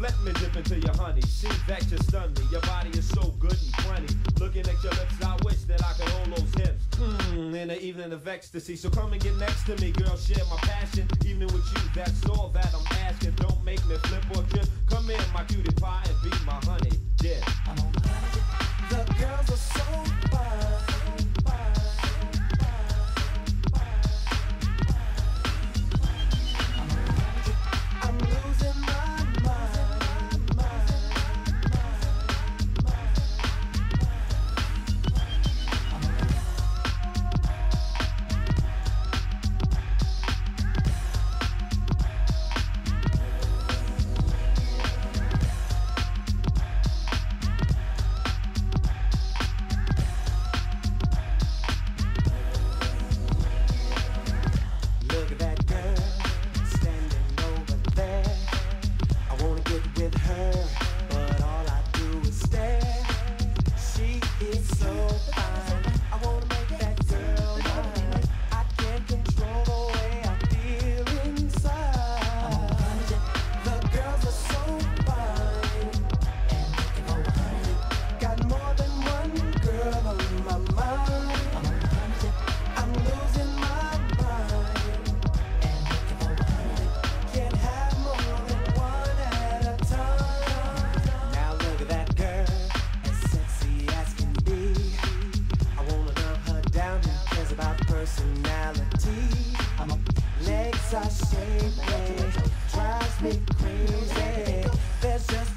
sipping into your honey. See that you stun me. Your body is so good and plenty. Looking at your lips, I wish that I could hold those hips. Mmm, in the evening of ecstasy. So come and get next to me, girl. Share my passion. Evening with you, that's all that I'm asking. Don't make me flip or trip. Come in, my cutie pie, and be my honey. Legs are shapely, drives me crazy. There's just